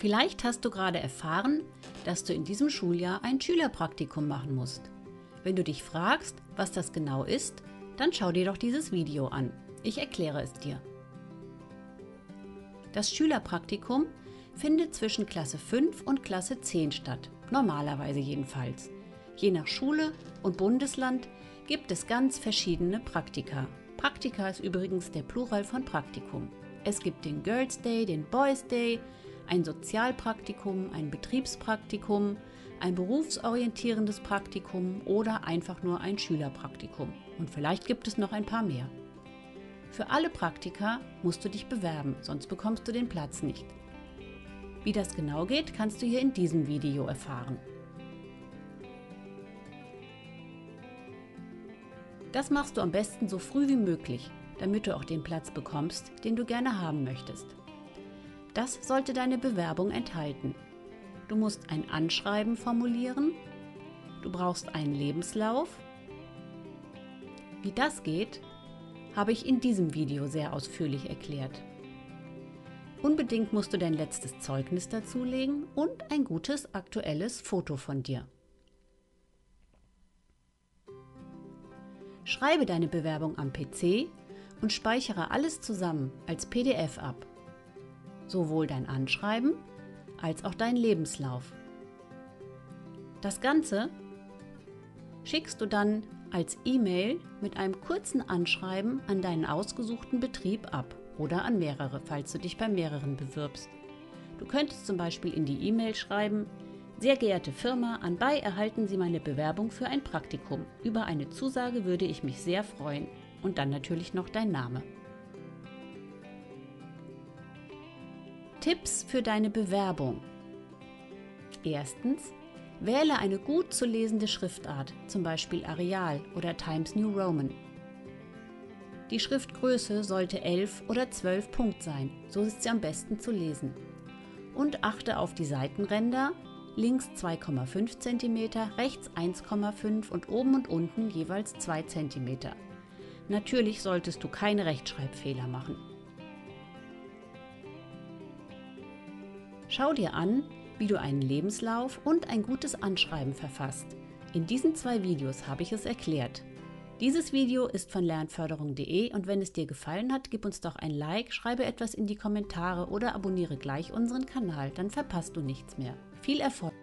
Vielleicht hast du gerade erfahren, dass du in diesem Schuljahr ein Schülerpraktikum machen musst. Wenn du dich fragst, was das genau ist, dann schau dir doch dieses Video an. Ich erkläre es dir. Das Schülerpraktikum findet zwischen Klasse 5 und Klasse 10 statt, normalerweise jedenfalls. Je nach Schule und Bundesland gibt es ganz verschiedene Praktika. Praktika ist übrigens der Plural von Praktikum. Es gibt den Girls Day, den Boys Day, ein Sozialpraktikum, ein Betriebspraktikum, ein berufsorientierendes Praktikum oder einfach nur ein Schülerpraktikum. Und vielleicht gibt es noch ein paar mehr. Für alle Praktika musst du dich bewerben, sonst bekommst du den Platz nicht. Wie das genau geht, kannst du hier in diesem Video erfahren. Das machst du am besten so früh wie möglich, damit du auch den Platz bekommst, den du gerne haben möchtest. Das sollte deine Bewerbung enthalten. Du musst ein Anschreiben formulieren, du brauchst einen Lebenslauf. Wie das geht, habe ich in diesem Video sehr ausführlich erklärt. Unbedingt musst du dein letztes Zeugnis dazulegen und ein gutes aktuelles Foto von dir. Schreibe deine Bewerbung am PC und speichere alles zusammen als PDF ab. Sowohl dein Anschreiben als auch dein Lebenslauf. Das Ganze schickst du dann als E-Mail mit einem kurzen Anschreiben an deinen ausgesuchten Betrieb ab oder an mehrere, falls du dich bei mehreren bewirbst. Du könntest zum Beispiel in die E-Mail schreiben, sehr geehrte Firma, anbei erhalten Sie meine Bewerbung für ein Praktikum. Über eine Zusage würde ich mich sehr freuen. Und dann natürlich noch dein Name. Tipps für deine Bewerbung. Erstens, wähle eine gut zu lesende Schriftart, zum Beispiel Arial oder Times New Roman. Die Schriftgröße sollte 11 oder 12 Punkt sein, so ist sie am besten zu lesen. Und achte auf die Seitenränder, links 2,5 cm, rechts 1,5 und oben und unten jeweils 2 cm. Natürlich solltest du keine Rechtschreibfehler machen. Schau dir an, wie du einen Lebenslauf und ein gutes Anschreiben verfasst. In diesen zwei Videos habe ich es erklärt. Dieses Video ist von lernförderung.de und wenn es dir gefallen hat, gib uns doch ein Like, schreibe etwas in die Kommentare oder abonniere gleich unseren Kanal, dann verpasst du nichts mehr. Viel Erfolg!